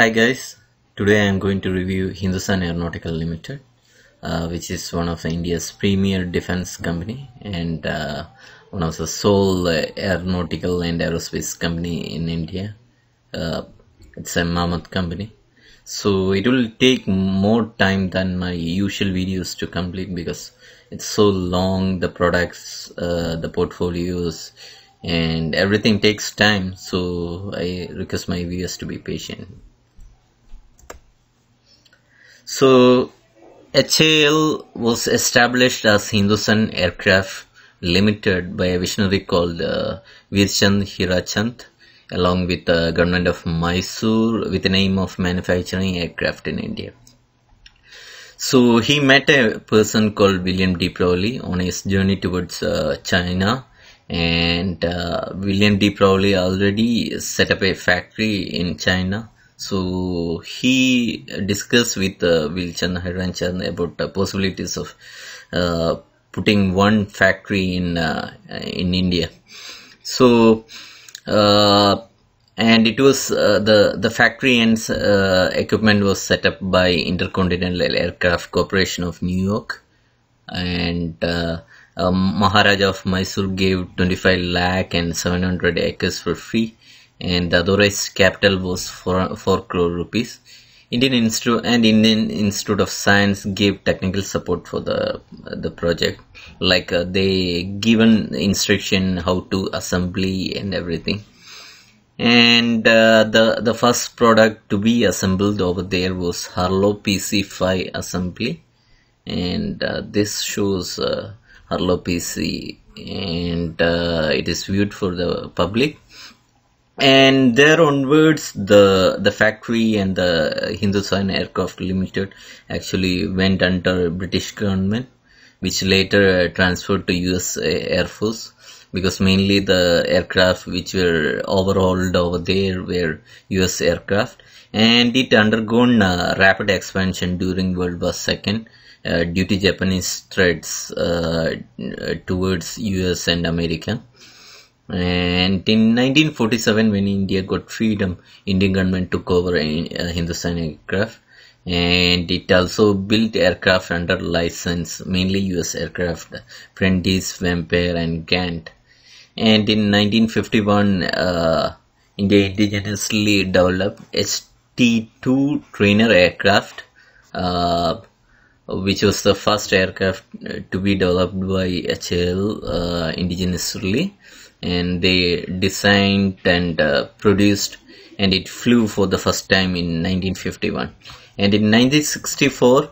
Hi guys, today I am going to review Hindustan Aeronautical Limited, uh, which is one of India's premier defense company and uh, one of the sole aeronautical and aerospace company in India. Uh, it's a mammoth company. So it will take more time than my usual videos to complete because it's so long, the products, uh, the portfolios, and everything takes time. So I request my viewers to be patient. So HAL was established as Hindustan Aircraft Limited by a visionary called uh, Virchand Hirachand along with the government of Mysore with the aim of manufacturing aircraft in India. So he met a person called William D. Pawley on his journey towards uh, China and uh, William D. Pawley already set up a factory in China so he discussed with uh, Virchand Hirachand about the possibilities of uh, putting one factory in uh, in India. So uh, and it was uh, the the factory and uh, equipment was set up by Intercontinental Aircraft Corporation of New York, and uh, um, Maharaja of Mysore gave 25 lakh and 700 acres for free and the authorized capital was 4, 4 crore rupees. Indian Institute and Indian Institute of Science gave technical support for the the project. Like uh, they given instruction how to assembly and everything. And uh, the the first product to be assembled over there was Harlow PC5 assembly, and uh, this shows uh, Harlow PC, and uh, it is viewed for the public and there onwards the the factory and the Hindustan Aircraft Limited actually went under British government which later transferred to US Air Force because mainly the aircraft which were overhauled over there were US aircraft. And it undergone uh, rapid expansion during World War II uh, due to Japanese threats uh, towards US and America and in 1947 when india got freedom indian government took over uh, hindustan aircraft. And it also built aircraft under license mainly us aircraft prentice vampire and gant and in 1951 uh, india indigenously developed st2 trainer aircraft uh, which was the first aircraft to be developed by HL uh, indigenously and they designed and uh, produced and it flew for the first time in 1951 and in 1964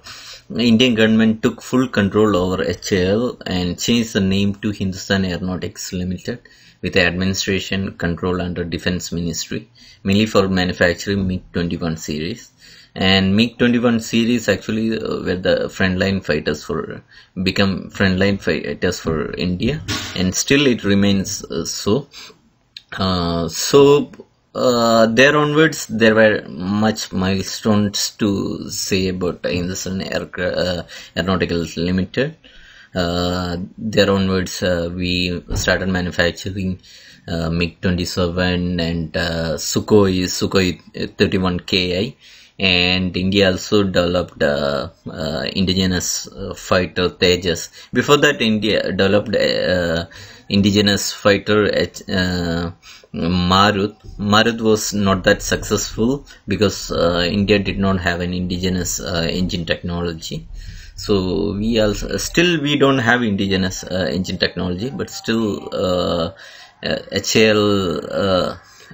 Indian government took full control over HAL and changed the name to Hindustan Aeronautics Limited with administration control under Defense Ministry mainly for manufacturing MiG-21 series and MiG-21 series actually uh, were the frontline fighters for become frontline fighters for India. And still it remains uh, so. Uh, so uh, there onwards there were much milestones to say about Hindustan Air, uh, Aeronautical Limited. Uh, there onwards we started manufacturing MiG-27 and Sukhoi Sukhoi 31Ki and India also developed uh, uh, indigenous uh, fighter Tejas. Before that, India developed uh, indigenous fighter uh, Marut. Marut was not that successful because India did not have an indigenous engine technology. So we also still we don't have indigenous engine technology, but still HAL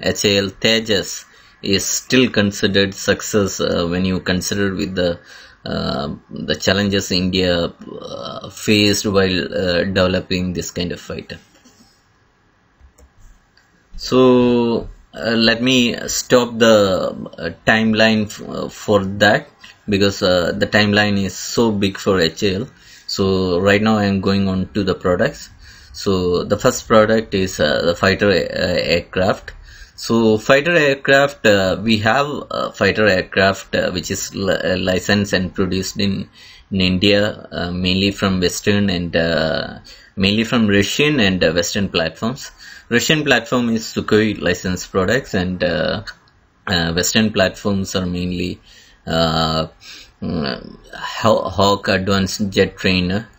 HAL Tejas is still considered success uh, when you consider with the uh, the challenges India uh, faced while uh, developing this kind of fighter. So uh, let me stop the uh, timeline for that because the timeline is so big for HAL. So right now I am going on to the products. So the first product is the fighter aircraft so fighter aircraft, uh, we have fighter aircraft uh, which is uh, licensed and produced in, in India, uh, mainly from Western and uh, mainly from Russian and Western platforms. Russian platform is Sukhoi licensed products and Western platforms are mainly mm, Hawk Advanced Jet Trainer,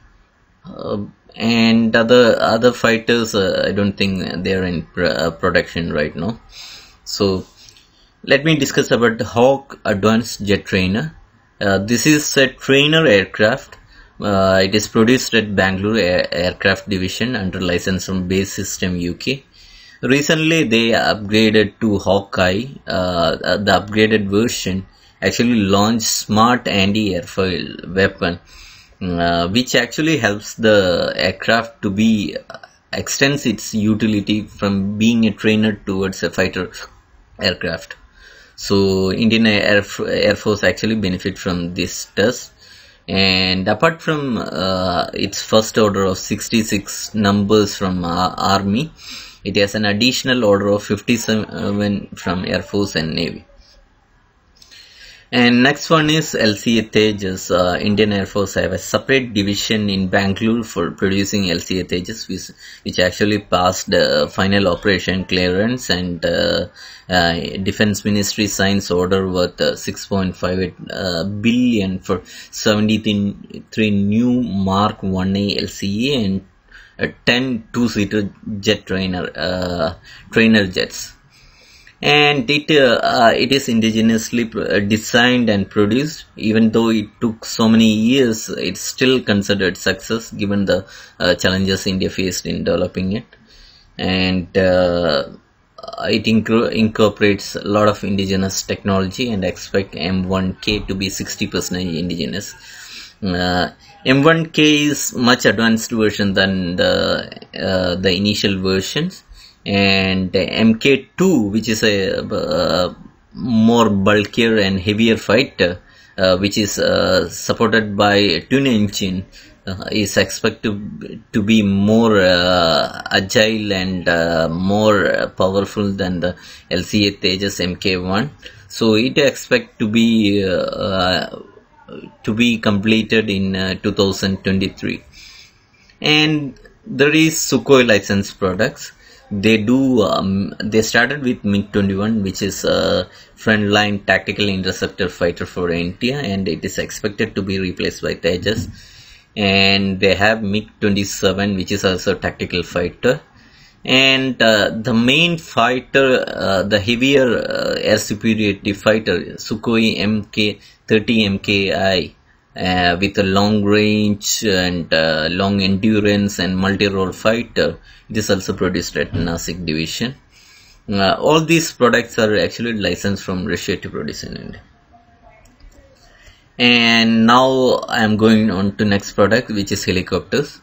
and other other fighters. Uh, I don't think they are in pr- uh, production right now. So let me discuss about the Hawk Advanced Jet Trainer. Uh, this is a trainer aircraft. Uh, it is produced at Bangalore Air- Aircraft Division under license from BAE System UK. Recently, they upgraded to Hawk-i. Uh, uh, the upgraded version actually launched smart anti-airfield weapon, uh, which actually helps the aircraft to be extends its utility from being a trainer towards a fighter aircraft. So Indian Air, Air Force actually benefit from this test. And apart from uh, its first order of 66 numbers from uh, Army, it has an additional order of 57 from Air Force and Navy. And next one is LCA Tejas. Uh, Indian Air Force have a separate division in Bangalore for producing LCA Tejas, which, which actually passed uh, final operation clearance and uh, uh Defense Ministry signs order worth uh, 6.58 uh, billion for 73 new Mark 1A LCA and uh, 10 two-seater jet trainer trainer jets and it uh, uh, it is indigenously uh, designed and produced. Even though it took so many years it's still considered success given the uh, challenges india faced in developing it. And uh, it inc- incorporates a lot of indigenous technology and expect m1k to be 60% indigenous. Uh, m1k is much advanced version than the the initial versions and MK2 which is a uh, more bulkier and heavier fighter uh, which is uh, supported by twin engine uh, is expected to be more uh, agile and uh, more powerful than the LCA Tejas MK1 so it expect to be to be completed in 2023 and there is Sukhoi licensed products they do um, they started with mig 21 which is a frontline tactical interceptor fighter for india and it is expected to be replaced by tejas. And they have mig 27 which is also a tactical fighter. And uh, the main fighter uh, the heavier uh, air superiority fighter sukhoi mk 30 mki uh, with a long range and uh, long endurance and multi-role fighter. It is also produced at Nasik division. Uh, all these products are actually licensed from Russia to produce in India. And now I am going on to next product which is helicopters.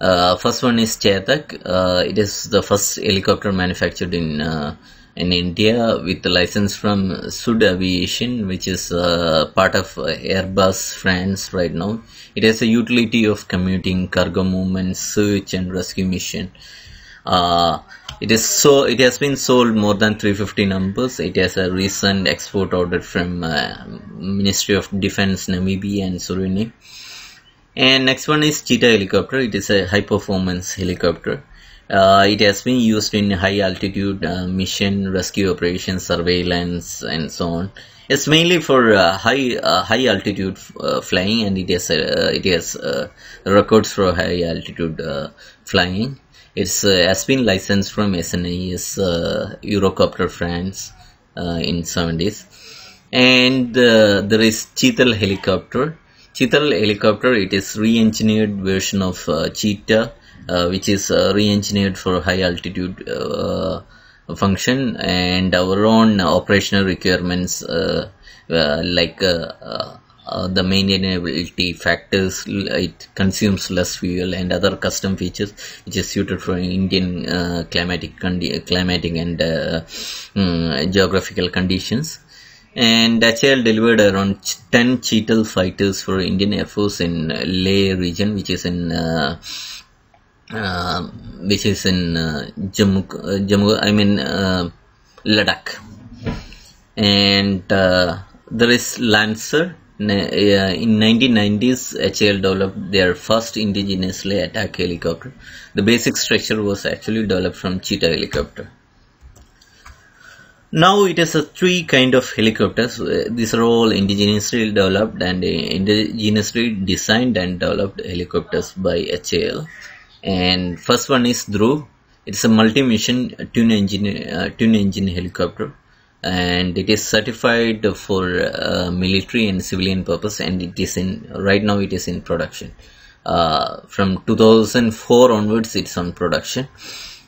Uh, first one is Chetak. Uh, it is the first helicopter manufactured in uh, in India with the license from Sud Aviation, which is uh, part of Airbus France right now. It has a utility of commuting, cargo movement, search and rescue mission. Uh, it is so it has been sold more than 350 numbers. It has a recent export order from uh, Ministry of Defense Namibia and Suriname. And next one is Cheetah helicopter. It is a high performance helicopter. Uh, it has been used in high altitude uh, mission rescue operations, surveillance, and so on. It's mainly for uh, high uh, high altitude uh, flying, and it has uh, it has records for high altitude flying. It's has been licensed from SNIAS Eurocopter France in 70s, and there is Cheetal helicopter. Cheetal helicopter, it is re-engineered version of Cheetah which is uh, re-engineered for high altitude uh, function and our own operational requirements like uh, the maintainability factors it consumes less fuel and other custom features which is suited for Indian uh, climatic climatic and uh, um, geographical conditions. And HAL delivered around 10 Cheetal fighters for Indian Air Force in Leh region which is in uh, which is in uh, Jammu, uh, Jammu, I mean uh, Ladakh, and uh, there is Lancer. In 1990s, HAL developed their first indigenously attack helicopter. The basic structure was actually developed from Cheetah helicopter. Now it is a three kind of helicopters. These are all indigenously developed and indigenously designed and developed helicopters by HAL. And first one is Dhruv. It's a multi-mission twin engine uh, twin engine helicopter, and it is certified for uh, military and civilian purpose. And it is in right now it is in production. Uh, from 2004 onwards, it's on production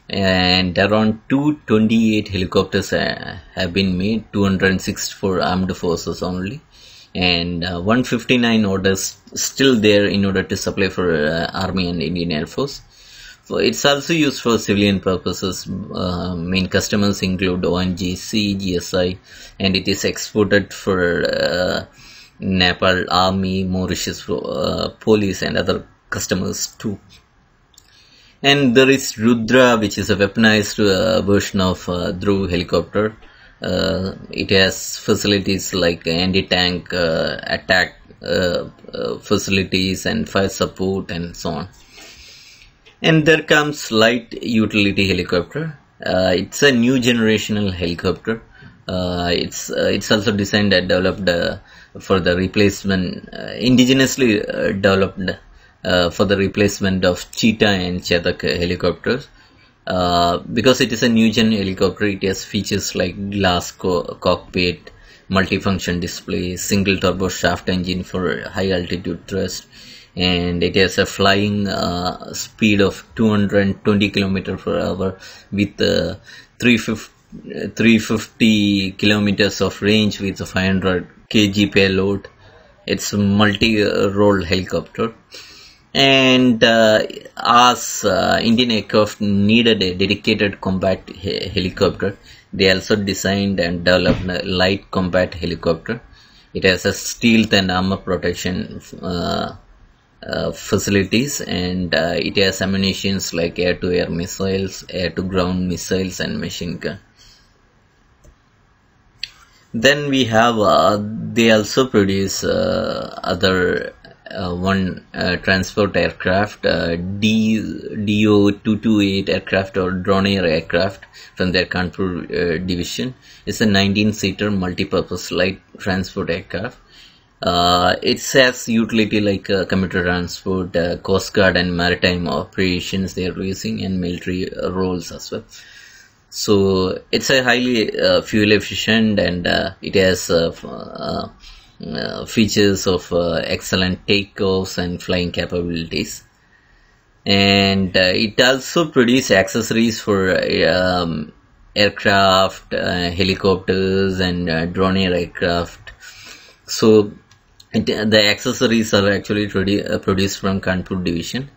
and around 228 helicopters uh, have been made 206 for armed forces only and uh, 159 orders still there in order to supply for uh, army and indian air force so it's also used for civilian purposes uh, main customers include ONGC, GSI and it is exported for uh, nepal army mauritius uh, police and other customers too and there is Rudra, which is a weaponized uh, version of uh, Dhruv helicopter. Uh, it has facilities like anti-tank uh, attack uh, uh, facilities and fire support and so on. And there comes light utility helicopter. it's a new generational helicopter. it's it's also designed and developed for the replacement indigenously developed uh, for the replacement of Cheetah and Chetak helicopters. Uh, because it is a new gen helicopter, it has features like glass co cockpit, multifunction display, single turbo shaft engine for high altitude thrust, and it has a flying uh, speed of 220 km per hour with uh, 350, 350 kilometers of range with a 500 kg payload. It's a multi-role helicopter and uh, as uh, Indian aircraft needed a dedicated combat he- helicopter, they also designed and developed a light combat helicopter. It has a stealth and armor protection uh, uh facilities, and uh, it has ammunition like air-to-air missiles, air-to-ground missiles, and machine gun. Then we have uh, they also produce other one uh, transport aircraft, uh, D DO228 aircraft or Dornier aircraft from their Kanpur uh, division. It's a 19-seater multi-purpose light transport aircraft. Uh, it has utility like uh, commuter transport, uh, coast guard and maritime operations they are using and military roles as well. So it's a highly fuel efficient and it has uh, features of uh, excellent takeoffs and flying capabilities. And uh, it also produces accessories for um, aircraft uh, helicopters and uh, drone aircraft. So it, the accessories are actually produ- uh, produced from kanpur division.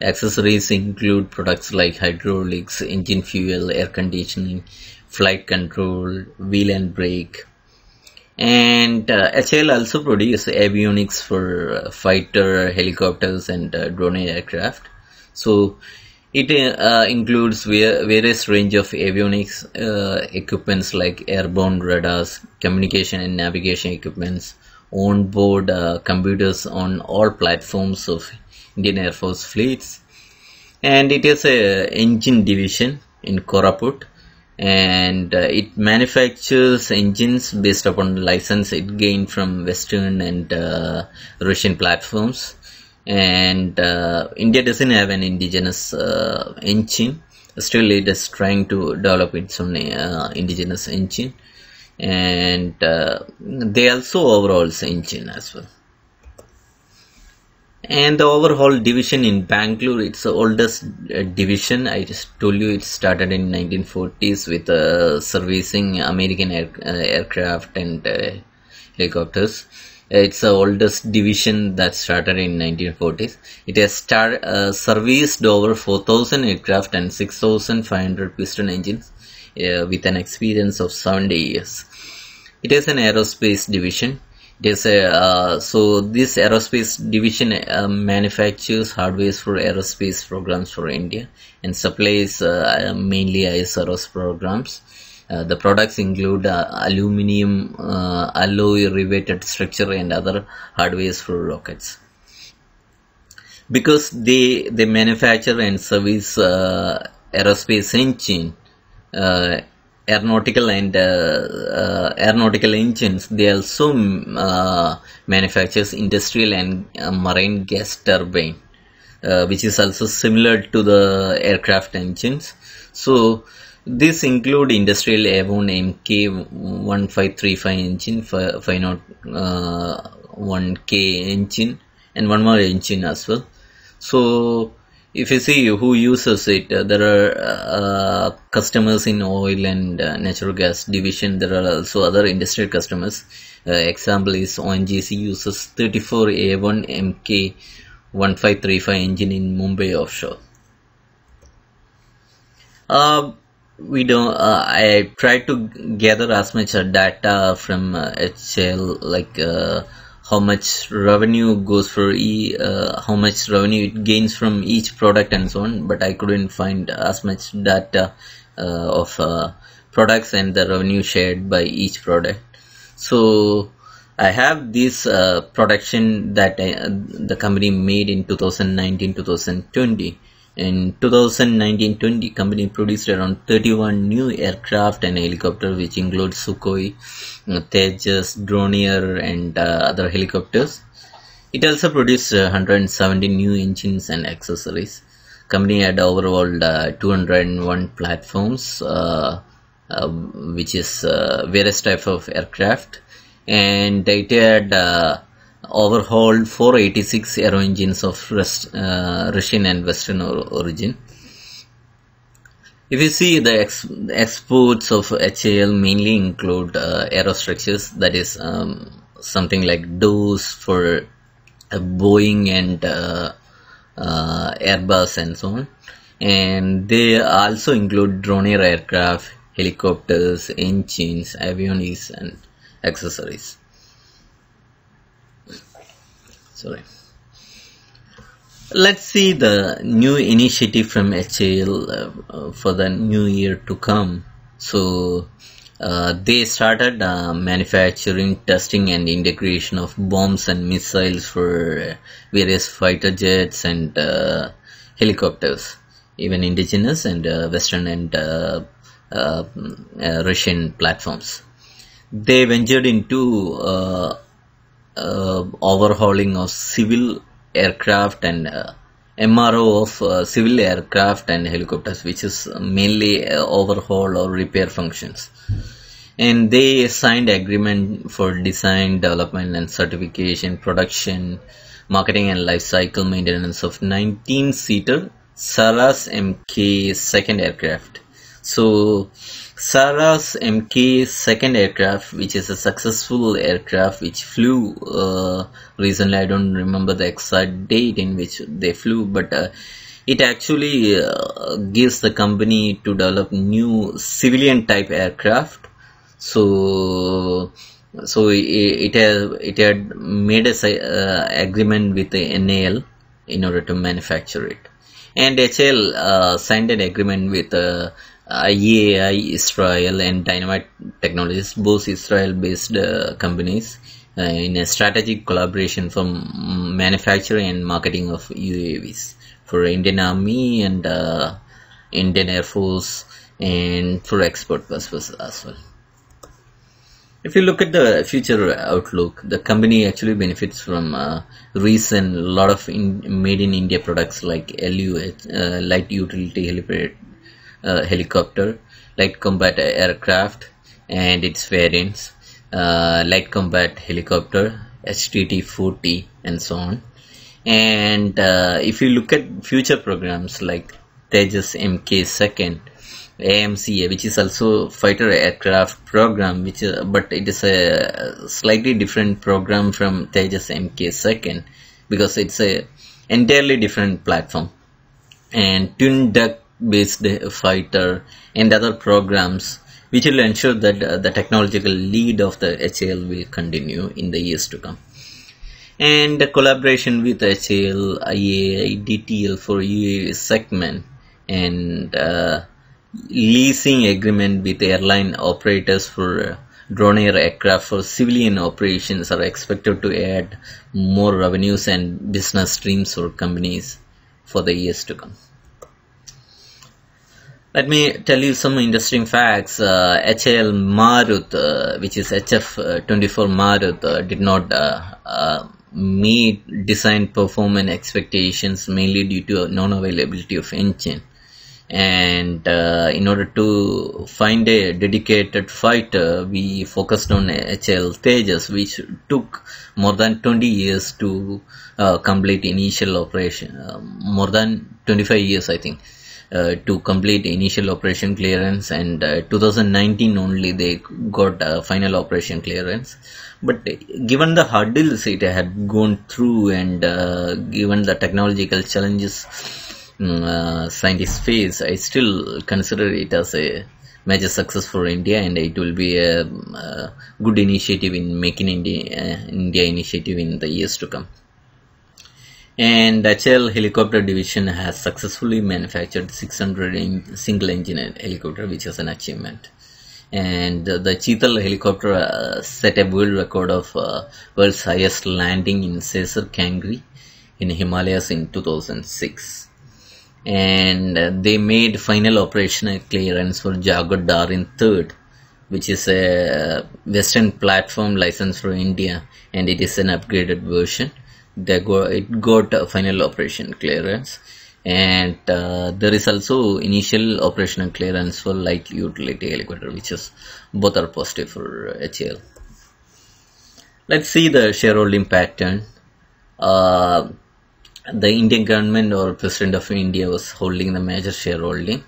Accessories include products like hydraulics engine fuel air conditioning flight control wheel and brake and uh, HAL also produces avionics for uh, fighter helicopters and uh, drone aircraft. So it uh, includes various range of avionics uh, equipments like airborne radars communication and navigation equipments on-board uh, computers on all platforms of Indian Air Force fleets. And it is a engine division in Koraput and uh, it manufactures engines based upon the license it gained from western and uh, russian platforms. And uh, india doesn't have an indigenous uh, engine. Still it is trying to develop its own uh, indigenous engine. And uh, they also overhauls engine as well and the overhaul division in Bangalore, it's the oldest uh, division. I just told you it started in 1940s with uh, servicing American air, uh, aircraft and uh, helicopters. It's the oldest division that started in 1940s. It has star, uh, serviced over 4,000 aircraft and 6,500 piston engines with an experience of 70 years. It is an aerospace division a uh, so this aerospace division uh, manufactures hardware for aerospace programs for India and supplies uh, mainly ISROs programs. Uh, the products include uh, aluminum uh, alloy riveted structure and other hardwares for rockets. Because they they manufacture and service aerospace engine aeronautical and uh, uh, aeronautical engines they also uh, manufactures industrial and marine gas turbine which is also similar to the aircraft engines so this include industrial Avon MK1535 engine, 501K engine, and one more engine as well. So if you see who uses it, uh, there are uh, customers in oil and uh, natural gas division. There are also other industrial customers. Uh, example is ONGC uses 34A1 MK 1535 engine in Mumbai offshore. Uh, we don't uh, i try to gather as much data from HAL like how much revenue goes for e uh, how much revenue it gains from each product and so on but i couldn't find as much data uh, of uh, products and the revenue shared by each product. So i have this uh, production that uh, the company made in 2019 2020 in 2019-20, company produced around 31 new aircraft and helicopters, which include Sukhoi, uh, Tejas, Dornier, and uh, other helicopters. It also produced uh, 170 new engines and accessories. Company had overhauled uh, 201 platforms, uh, uh, which is various type of aircraft, and it had overhauled 486 aero engines of uh, Russian and Western or origin. If you see the, ex exports of HAL mainly include uh, aerostructures, that is um, something like doors for uh, Boeing and uh, uh, Airbus and so on. And they also include Dornier aircraft, helicopters, engines, avionics, and accessories sorry. Let's see the new initiative from HAL uh, uh, for the new year to come. So uh, they started uh, manufacturing testing and integration of bombs and missiles for various fighter jets and uh, helicopters even indigenous and uh, western and russian platforms. They ventured into uh, overhauling of civil aircraft and uh, MRO of uh, civil aircraft and helicopters, which is mainly overhaul or repair functions. And they signed agreement for design, development, and certification, production, marketing, and life cycle maintenance of 19-seater Saras MK second aircraft. So Saras Mk second aircraft, which is a successful aircraft which flew uh, recently. I don't remember the exact date in which they flew, but uh, it actually uh, gives the company to develop new civilian type aircraft. So, so it, it had it had made a uh, agreement with the NAL in order to manufacture it, and HAL uh, signed an agreement with uh, IAI Israel and Dynamatic Technologies, both Israel-based uh, companies, uh, in a strategic collaboration for manufacturing and marketing of UAVs for Indian Army and uh, Indian Air Force and for export purposes as well. If you look at the future outlook, the company actually benefits from uh, recent lot of in, made in India products like LU, uh, light utility helipad uh, helicopter, light combat aircraft and its variants, uh, light combat helicopter, HTT-40 and so on. And uh, if you look at future programs like Tejas MK second, AMCA, which is also fighter aircraft program, which is, but it is a slightly different program from Tejas MK second because it's a entirely different platform. And twin duct based fighter and other programs which will ensure that uh, the technological lead of the HAL will continue in the years to come. And the collaboration with HAL, IAI, DTL for UAV segment and uh, leasing agreement with airline operators for uh, Dornier aircraft for civilian operations are expected to add more revenues and business streams for companies for the years to come. Let me tell you some interesting facts. Uh, HAL Marut, uh, which is HF24 Marut, uh, did not uh, uh, meet design performance expectations mainly due to non-availability of engine. And uh, in order to find a dedicated fighter, we focused on HAL Tejas, which took more than 20 years to complete initial operation, more than 25 years, I think. Uh, to complete initial operation clearance and uh, 2019 only they got uh, final operation clearance. But given the hurdles it had gone through and uh, given the technological challenges um, scientists face i still consider it as a major success for india and it will be a, a good initiative in making india india initiative in the years to come and HAL helicopter division has successfully manufactured 600 single engine helicopter which is an achievement. And the Cheetal helicopter uh, set a world record of uh, world's highest landing in Saser Kangri in Himalayas in 2006 and uh, they made final operational clearance for Jaguar Darin 3rd which is a western platform license for India and it is an upgraded version they go it got a final operation clearance and uh, there is also initial operational clearance for light utility helicopter which is both are positive for HAL. Let's see the shareholding pattern. Uh, the Indian government or President of India was holding the major shareholding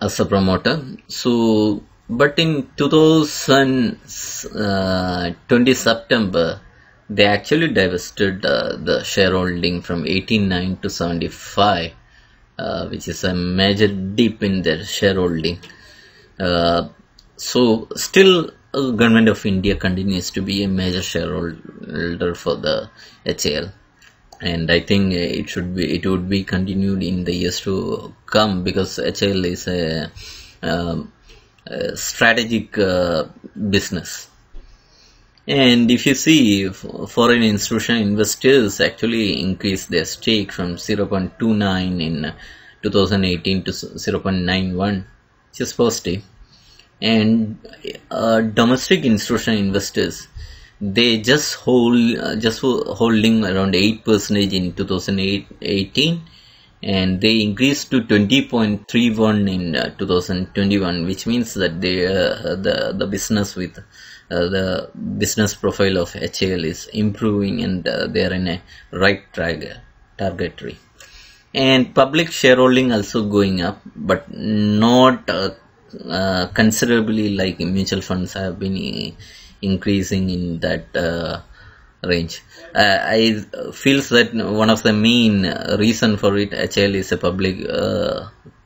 as a promoter. So, but in 2020 uh, September, they actually divested uh, the shareholding from 89 to 75 uh, which is a major dip in their shareholding. Uh, so still uh, government of india continues to be a major shareholder for the HAL and i think it should be it would be continued in the years to come because HAL is a, um, a strategic uh, business and if you see, foreign institutional investors actually increased their stake from 0.29 in 2018 to 0.91, which is positive. And uh, domestic institutional investors, they just hold uh, just holding around 8 percent in 2018 and they increased to 20.31 in uh, 2021 which means that they uh, the the business with the business profile of HAL is improving and uh, they are in a right track trajectory. And public shareholding also going up but not uh, uh, considerably like mutual funds have been increasing in that uh, range. Uh, i feels that one of the main reason for it HAL is a public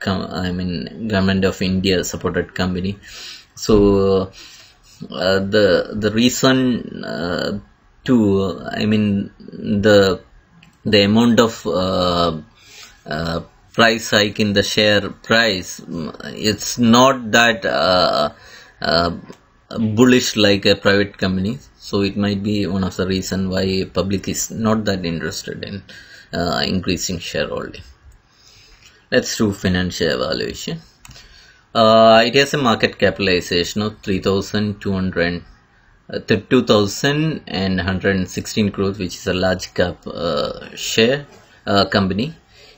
i mean government of india supported company. So uh, the the reason uh, to I mean the the amount of uh, uh, price hike in the share price it's not that uh, bullish like a private company. So it might be one of the reason why public is not that interested in increasing shareholding. Let's do financial evaluation uh, it has a market capitalization of 3,200 uh, 2,116 crores, which is a large cap uh, share uh, company,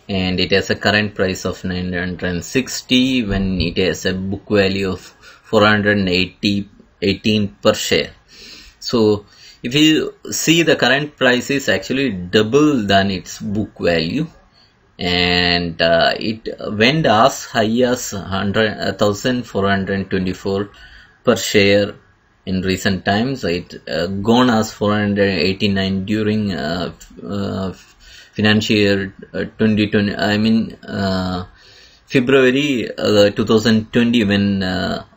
and it has a current price of 960 when it has a book value of 480 18 per share. So, if you see the current price is actually double than its book value and uh, it went as high as 1424 per share in recent times. It uh, gone as 489 during uh, uh, financial year 2020 uh, i mean uh, february 2020 when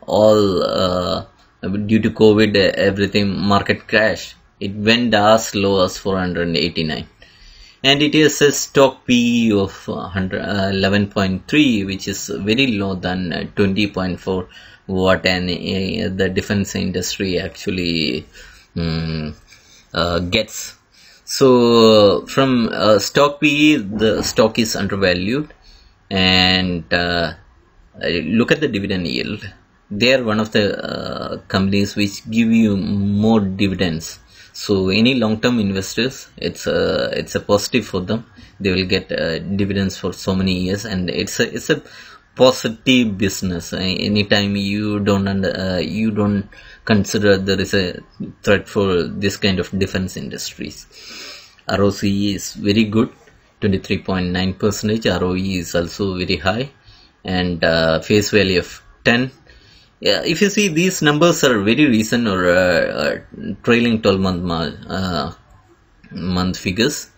all due to covid everything market crashed. It went as low as 489 and it is a stock PE of 11.3 uh, which is very low than uh, 20.4 what an uh, the defense industry actually um, uh, gets so from uh, stock PE the stock is undervalued and uh, look at the dividend yield. They are one of the uh, companies which give you more dividends. So any long-term investors, it's a it's a positive for them. They will get uh, dividends for so many years, and it's a it's a positive business. Anytime you don't uh, you don't consider there is a threat for this kind of defense industries. ROCE is very good 23.9 percentage ROE is also very high and uh, face value of 10 yeah, if you see these numbers are very recent or uh, uh, trailing 12 month uh, month figures.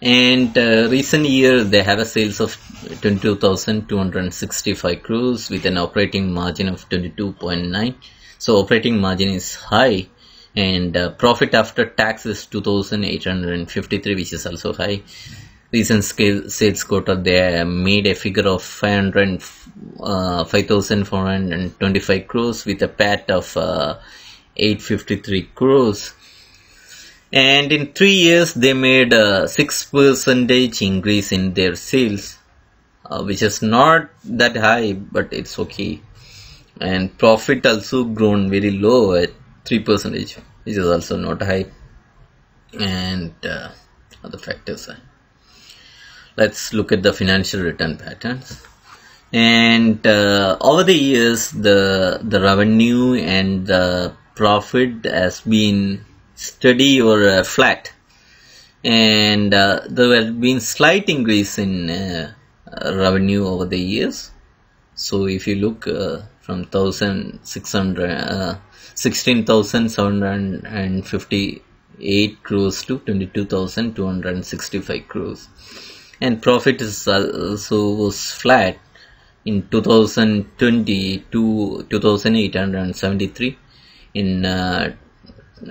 And uh, recent year they have a sales of 22,265 crores with an operating margin of 22.9 so operating margin is high and uh, profit after tax is 2853 which is also high recent sales quarter they made a figure of 500 uh, 5425 crores with a pat of uh, 853 crores. And in three years they made a six percentage increase in their sales uh, which is not that high but it's okay. And profit also grown very low at 3 percentage which is also not high. And uh, other factors let's look at the financial return patterns. And uh, over the years the the revenue and the profit has been steady or uh, flat. And uh, there has been slight increase in uh, revenue over the years. So if you look uh, from 1600 uh, 16758 crores to 22265 crores and profit is also was flat in 2020 to 2873 in uh,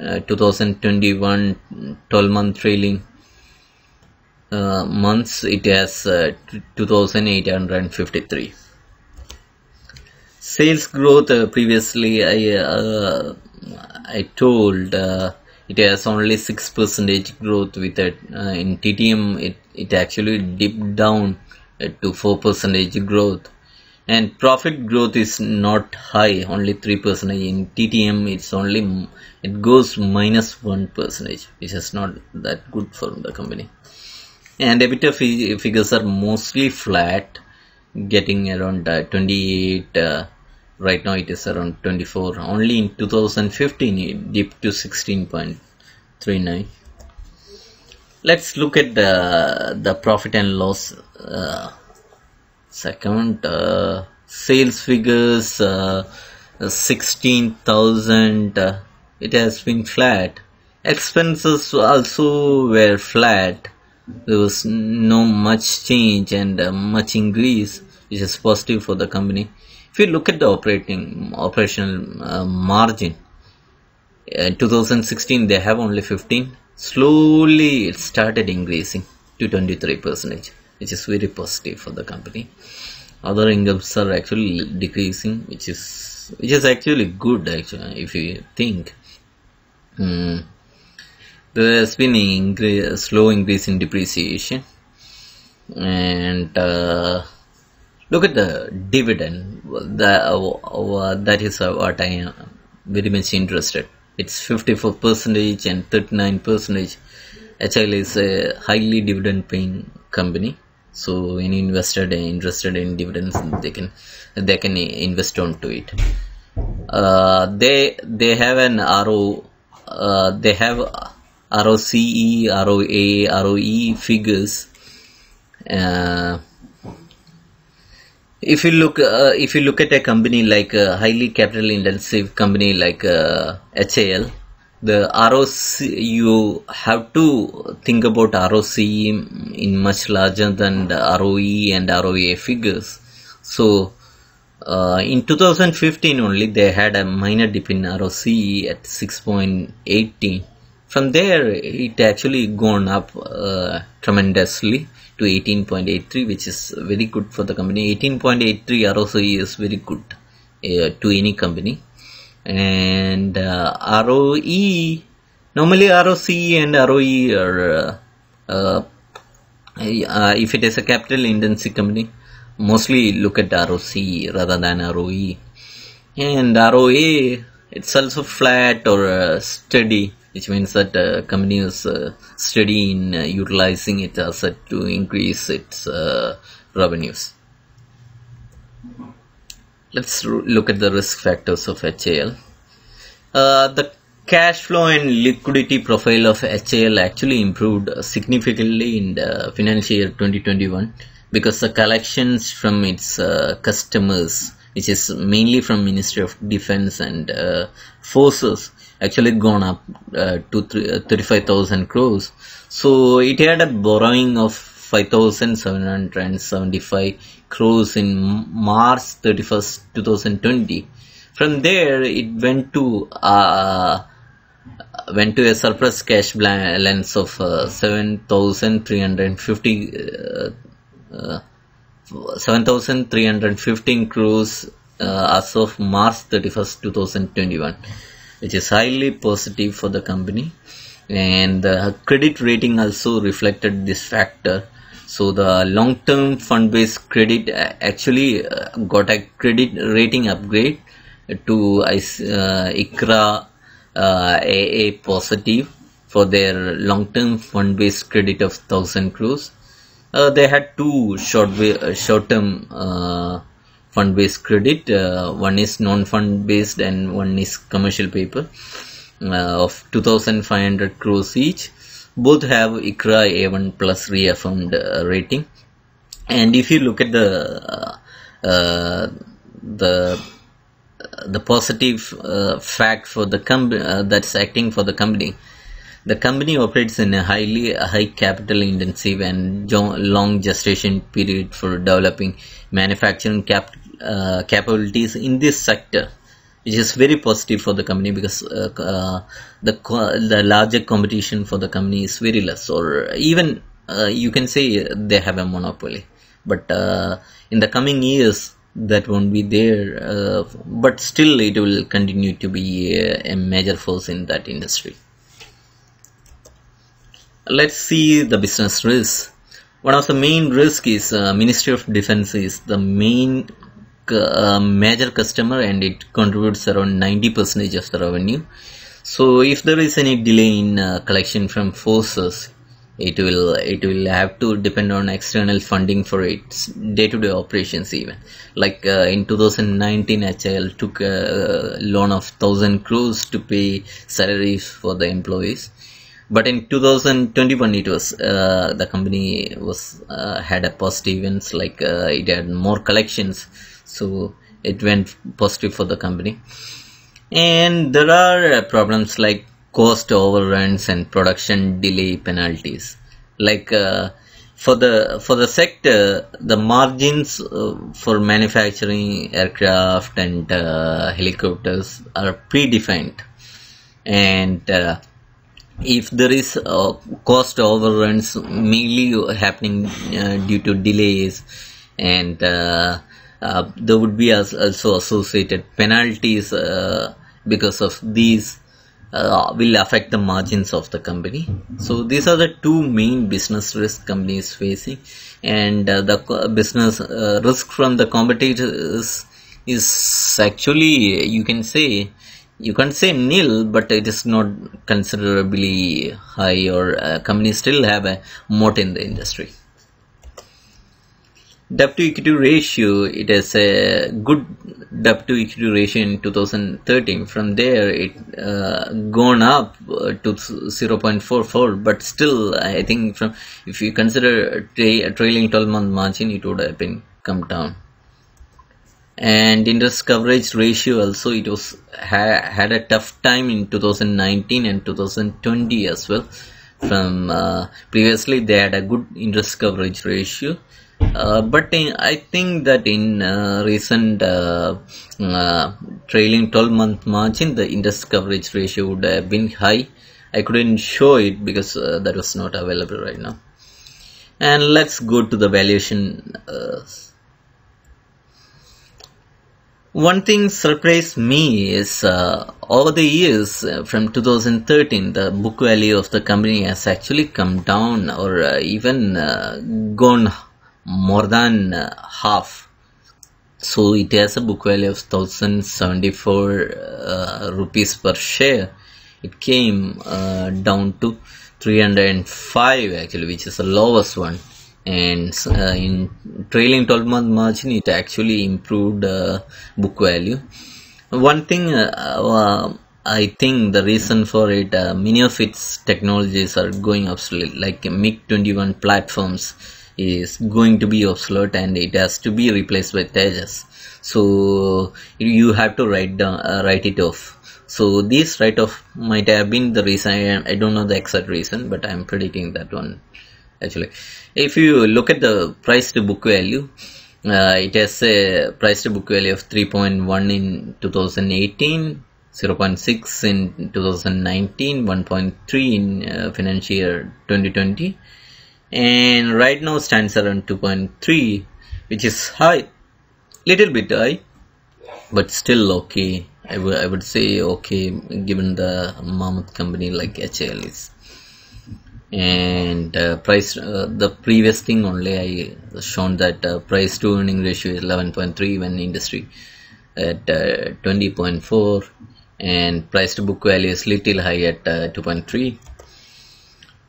uh, 2021 12 month trailing uh, months it has uh, 2853 sales growth uh, previously i i told it has only 6 percentage growth with it uh, in ttm it, it actually dipped down uh, to 4 percentage growth. And profit growth is not high only 3% in ttm it's only it goes minus minus 1 percentage which is not that good for the company. And ebitda figures are mostly flat getting around uh, 28 uh, right now it is around 24 only in 2015 it dipped to 16.39 let's look at the the profit and loss uh, second uh, sales figures uh, 16000 uh, it has been flat. Expenses also were flat. There was no much change and uh, much increase which is positive for the company if you look at the operating operational uh, margin, in 2016 they have only 15. Slowly it started increasing to 23 percentage, which is very positive for the company. Other incomes are actually decreasing, which is which is actually good. Actually, if you think. Mm. There has been a slow increase in depreciation, and uh, look at the dividend that, uh, that is what I am very much interested. It's 54 percentage and 39 percentage. HL is a highly dividend paying company. So any investor interested in dividends they can they can invest onto it. Uh, they they have an RO uh, they have ROCE ROA ROE figures. Uh, if you look uh, if you look at a company like a highly capital intensive company like uh, HAL the ROC you have to think about ROC in much larger than the ROE and ROA figures. So uh, in 2015 only they had a minor dip in ROC at 6.18 from there it actually gone up uh, tremendously to 18.83 which is very good for the company. 18.83 ROCE is very good uh, to any company. And uh, ROE normally ROCE and ROE are uh, uh, uh, if it is a capital intensive company mostly look at ROC rather than ROE. And ROA, it's also flat or uh, steady, which means that the company is uh, steady in uh, utilizing its asset to increase its uh, revenues. Let's look at the risk factors of HAL. Uh, the cash flow and liquidity profile of HAL actually improved significantly in the financial year 2021 because the collections from its uh, customers which is mainly from ministry of defense and uh, forces actually gone up uh, to uh, 35000 crores. So it had a borrowing of 5775 crores in march 31st 2020 from there it went to uh, went to a surplus cash balance of uh, 7350 uh, uh, 7315 crores uh, as of March 31st 2021 which is highly positive for the company and the credit rating also reflected this factor so the long term fund based credit actually uh, got a credit rating upgrade to uh, ICRA uh, AA positive for their long-term fund-based credit of 1000 crores. Uh, they had two short uh, short-term uh, fund-based credit. Uh, one is non-fund based and one is commercial paper uh, of 2500 crores each. Both have ICRA A1 plus reaffirmed rating. And if you look at the the the positive uh, fact for the company uh, that's acting for the company the company operates in a highly high capital intensive and long gestation period for developing manufacturing cap uh, capabilities in this sector which is very positive for the company because uh, uh, the the larger competition for the company is very less. Or even uh, you can say they have a monopoly. But in the coming years that won't be there uh, but still it will continue to be a, a, major force in that industry. Let's see the business risk one of the main risk is uh, ministry of defense is the main uh, major customer and it contributes around 90 percent of the revenue. So if there is any delay in uh, collection from forces it will it will have to depend on external funding for its day-to-day operations even. Like uh, in 2019 HAL took a loan of 1000 crores to pay salaries for the employees. But in 2021 it was uh, the company was uh, had a positive events like uh, it had more collections so it went positive for the company. And there are uh, problems like cost overruns and production delay penalties. Like uh, for the for the sector the margins uh, for manufacturing aircraft and uh, helicopters are predefined. And uh, if there is uh, cost overruns mainly happening due to delays and there would be also associated penalties because of these uh, will affect the margins of the company. So these are the two main business risk companies facing, and uh, the business uh, risk from the competitors is actually you can say you can't say nil, but it is not considerably high, or uh, companies still have a moat in the industry debt to equity ratio it has a good debt to equity ratio in 2013 from there it uh, gone up uh, to 0.44 but still i think from if you consider tra- trailing 12 month margin it would have been come down. And interest coverage ratio also it was ha- had a tough time in 2019 and 2020 as well. From uh, previously they had a good interest coverage ratio uh, but in, I think that in uh, recent uh, uh trailing 12 month margin, the interest coverage ratio would have been high. I couldn't show it because uh, that was not available right now. And let's go to the valuation. One thing surprised me is over the years from 2013, the book value of the company has actually come down or even gone more than uh, half. So it has a book value of 1074 uh, rupees per share. It came uh, down to 305 actually which is the lowest one. And uh, in trailing 12 month margin it actually improved uh, book value. One thing uh, I think the reason for it, many of its technologies are going obsolete, like MiG-21 platforms is going to be obsolete and it has to be replaced by Tejas. So you have to write down, uh, write it off. So this write off might have been the reason. I, I don't know the exact reason, but I'm predicting that one. Actually, if you look at the price to book value, uh, it has a price to book value of 3.1 in 2018 0.6 in 2019 1.3 in uh, financial year 2020 and right now stands around 2.3 which is high. Little bit high but still okay. I, I would say okay given the mammoth company like HAL is. And uh, price uh, the previous thing only I shown that uh, price to earning ratio is 11.3 when industry at uh, 20.4 and price to book value is little high at uh, 2.3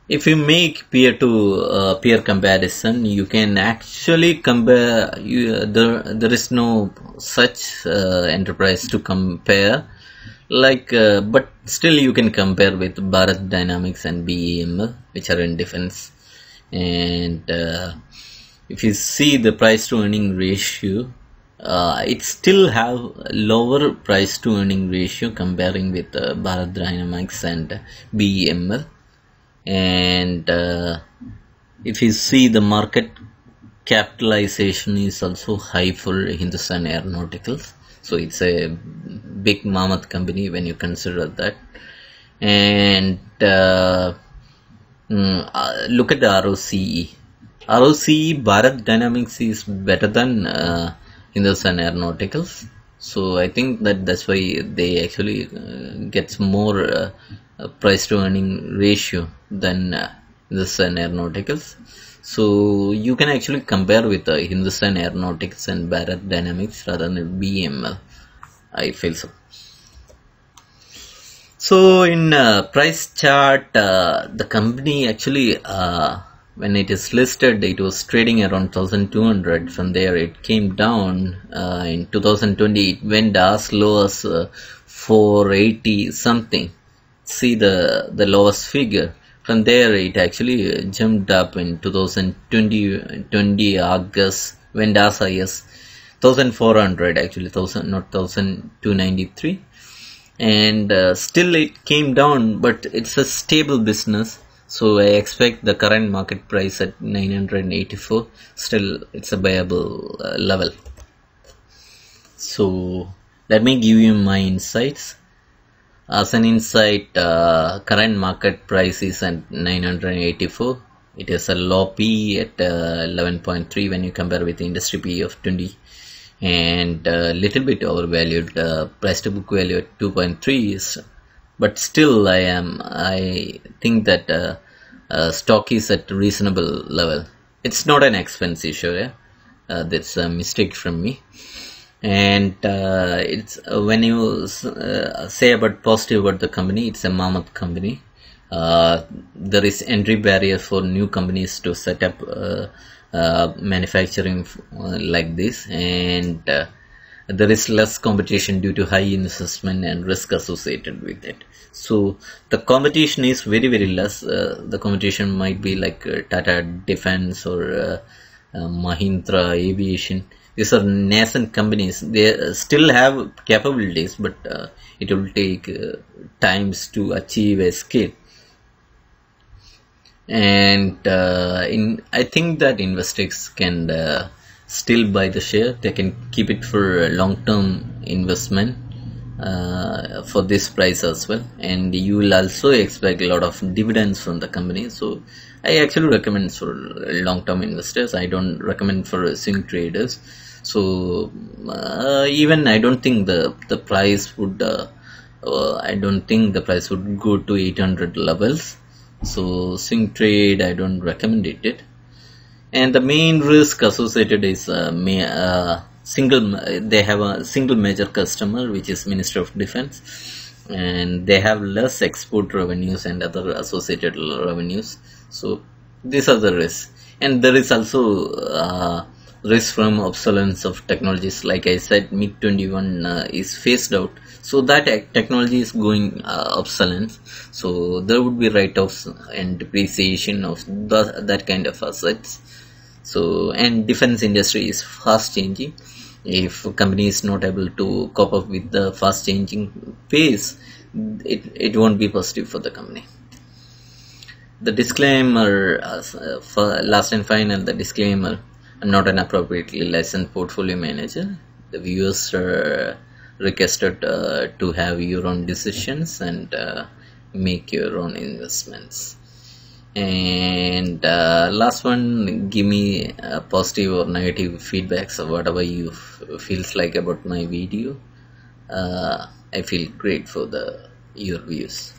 if you make peer to uh, peer comparison you can actually compare you, uh, there there is no such uh, enterprise to compare. Like uh, but still you can compare with Bharat Dynamics and BEML which are in defense. And uh, if you see the price to earning ratio uh, it still have lower price to earning ratio comparing with Bharat Dynamics and BEML and uh, if you see the market capitalization is also high for Hindustan Aeronauticals so it's a big mammoth company when you consider that. And uh, mm, uh, look at the ROCE ROCE Bharat Dynamics is better than uh, Hindustan Aeronauticals so I think that that's why they actually uh, gets more uh, price to earning ratio than uh, Hindustan Aeronauticals so you can actually compare with uh, Hindustan Aeronautics and Bharat Dynamics rather than BEML. I feel so. So in uh, price chart uh, the company actually uh, when it is listed it was trading around 1200 from there it came down uh, in 2020 it went as low as uh, 480 something see the the lowest figure. From there it actually jumped up in 2020 20 august went as high as 1400 actually 1000 not 1293 and uh, still it came down but it's a stable business. So I expect the current market price at 984 still it's a viable uh, level. So let me give you my insights as an insight uh, current market price is at 984 it is a low P at uh, 11.3 when you compare with industry P of 20 and a uh, little bit overvalued uh, price to book value at 2.3 is but still I am I think that uh, uh, stock is at reasonable level. It's not an expense issue yeah? uh, that's a mistake from me and uh, it's uh, when you uh, say about positive about the company it's a mammoth company. Uh, there is entry barrier for new companies to set up manufacturing like this. And there is less competition due to high investment and risk associated with it. So the competition is very very less. Uh, the competition might be like uh, tata defense or uh, uh mahindra aviation these are nascent companies. They still have capabilities but uh, it will take uh, times to achieve a scale. And in i think that investors can still buy the share. They can keep it for long term investment uh, for this price as well. And you will also expect a lot of dividends from the company. So i actually recommend for long term investors. I don't recommend for swing traders. So uh, even i don't think the the price would uh, uh i don't think the price would go to 800 levels. So swing trade i don't recommend it. And the main risk associated is uh, may, uh, single they have a single major customer which is ministry of defense. And they have less export revenues and other associated revenues so these are the risks. And there is also uh, risk from obsolescence of technologies. Like i said mig 21 uh, is phased out. So that technology is going uh, obsolescence. So there would be write-offs and depreciation of the, that kind of assets. So and defense industry is fast changing. If company is not able to cope up with the fast changing pace it, it won't be positive for the company the disclaimer uh, for last and final the disclaimer i'm not an appropriately licensed portfolio manager. The viewers are requested uh, to have your own decisions and uh, make your own investments. And uh, last one give me uh, positive or negative feedbacks or whatever you feels like about my video. Uh, i feel great for the your views